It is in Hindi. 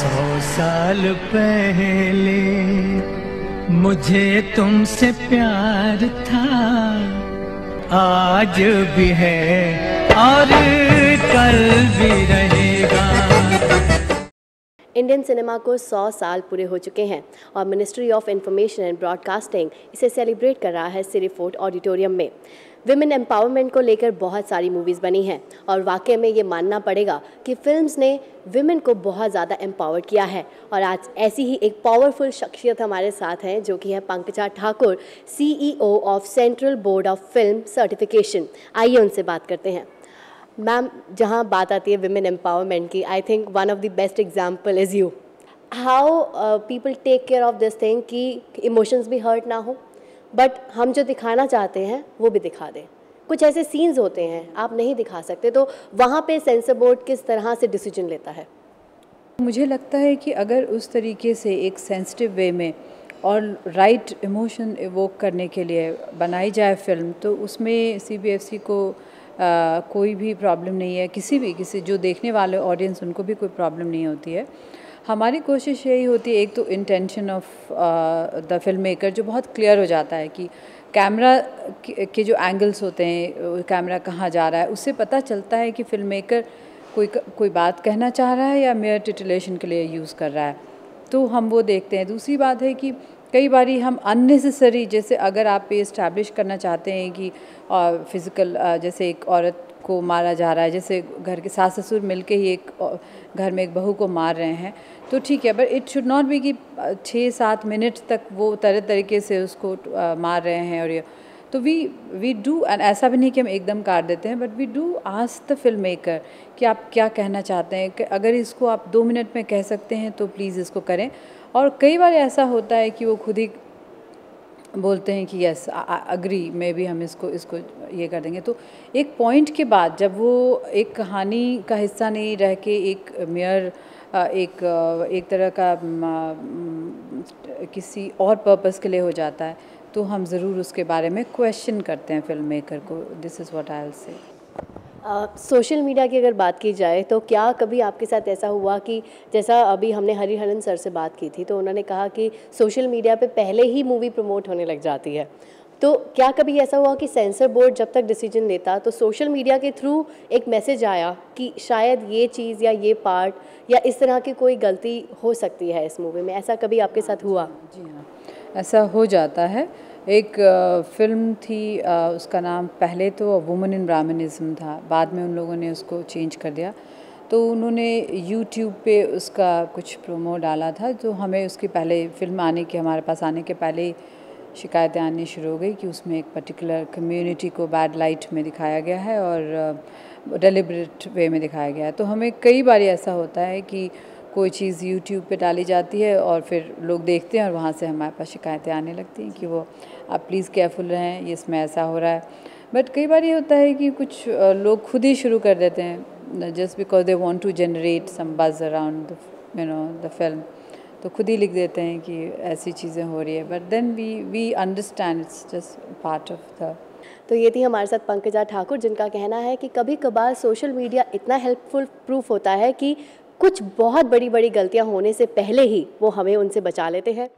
सौ साल पहले मुझे तुमसे प्यार था। आज भी है और कल भी रहेगा। इंडियन सिनेमा को 100 साल पूरे हो चुके हैं और ministry of information and broadcasting इसे सेलिब्रेट कर रहा है सिरी फोर्ट ऑडिटोरियम में। विमेन एम्पावरमेंट को लेकर बहुत सारी मूवीज़ बनी हैं और वाकई में ये मानना पड़ेगा कि फिल्म्स ने विमेन को बहुत ज़्यादा एम्पावर किया है। और आज ऐसी ही एक पावरफुल शख्सियत हमारे साथ हैं जो कि है Pankaja Thakur CEO of Central Board of Film Certification आइए उनसे बात करते हैं। मैम, जहाँ बात आती है विमेन एम्पावरमेंट की I think one of the best example is you how people take care of this thing कि इमोशंस भी हर्ट ना हो? बट हम जो दिखाना चाहते हैं वो भी दिखा दें। कुछ ऐसे सीन्स होते हैं आप नहीं दिखा सकते तो वहाँ पे सेंसर बोर्ड किस तरह से डिसीज़न लेता है? मुझे लगता है कि अगर उस तरीके से एक सेंसिटिव वे में और राइट इमोशन इवोक करने के लिए बनाई जाए फ़िल्म तो उसमें सी को आ, कोई भी प्रॉब्लम नहीं है। किसी भी किसी जो देखने वाले ऑडियंस उनको भी कोई प्रॉब्लम नहीं होती है। हमारी कोशिश यही होती है, एक तो intention of the film maker जो बहुत क्लियर हो जाता है कि कैमरा के जो एंगल्स होते हैं कैमरा कहाँ जा रहा है, उससे पता चलता है कि फ़िल्म मेकर कोई कोई बात कहना चाह रहा है या मेयर टिटुलेशन के लिए यूज़ कर रहा है। तो हम वो देखते हैं। दूसरी बात है कि कई बार हम अननेसेसरी जैसे अगर आप ये इस्टेब्लिश करना चाहते हैं कि फ़िज़िकल जैसे एक औरत को मारा जा रहा है। जैसे घर के सास ससुर मिलके ही एक घर में एक बहू को मार रहे हैं। तो ठीक है but it should not be कि छः सात मिनट तक वो तरह तरीके से उसको मार रहे हैं और ये। तो वी वी डू एंड ऐसा भी नहीं कि हम एकदम काट देते हैं but we do ask the film maker कि आप क्या कहना चाहते हैं। कि अगर इसको आप दो मिनट में कह सकते हैं तो प्लीज़ इसको करें। और कई बार ऐसा होता है कि वो खुद ही बोलते हैं कि यस अग्री मे भी हम इसको इसको ये कर देंगे। तो एक पॉइंट के बाद जब वो एक कहानी का हिस्सा नहीं रह के एक मेयर एक एक तरह का किसी और पर्पस के लिए हो जाता है तो हम ज़रूर उसके बारे में क्वेश्चन करते हैं फ़िल्म मेकर को। This is what I will say social media की अगर बात की जाए तो क्या कभी आपके साथ ऐसा हुआ कि जैसा अभी हमने हरिहरन सर से बात की थी तो उन्होंने कहा कि सोशल मीडिया पे पहले ही मूवी प्रमोट होने लग जाती है। तो क्या कभी ऐसा हुआ कि सेंसर बोर्ड जब तक डिसीज़न लेता तो सोशल मीडिया के थ्रू एक मैसेज आया कि शायद ये चीज़ या ये पार्ट या इस तरह की कोई गलती हो सकती है इस मूवी में? ऐसा कभी आपके साथ हुआ? जी हाँ। ऐसा हो जाता है। एक फ़िल्म थी उसका नाम पहले तो वुमेन इन ब्राह्मणिज्म था, बाद में उन लोगों ने उसको चेंज कर दिया। तो उन्होंने यूट्यूब पे उसका कुछ प्रोमो डाला था तो हमें उसकी पहले फ़िल्म आने के, हमारे पास आने के पहले ही शिकायतें आनी शुरू हो गई कि उसमें एक पर्टिकुलर कम्युनिटी को बैड लाइट में दिखाया गया है और डेलिब्रेट वे में दिखाया गया है। तो हमें कई बार ऐसा होता है कि कोई चीज़ यूट्यूब पे डाली जाती है और फिर लोग देखते हैं और वहाँ से हमारे पास शिकायतें आने लगती हैं कि वो, आप प्लीज़ केयरफुल रहें, ये इसमें ऐसा हो रहा है। बट कई बार ये होता है कि कुछ लोग खुद ही शुरू कर देते हैं just because they want to generate some buzz around you know the film तो खुद ही लिख देते हैं कि ऐसी चीज़ें हो रही है। But then we we understand it's just part of the तो ये थी हमारे साथ पंकजा ठाकुर, जिनका कहना है कि कभी कभार सोशल मीडिया इतना हेल्पफुल प्रूफ होता है कि कुछ बहुत बड़ी बड़ी गलतियाँ होने से पहले ही वो हमें उनसे बचा लेते हैं।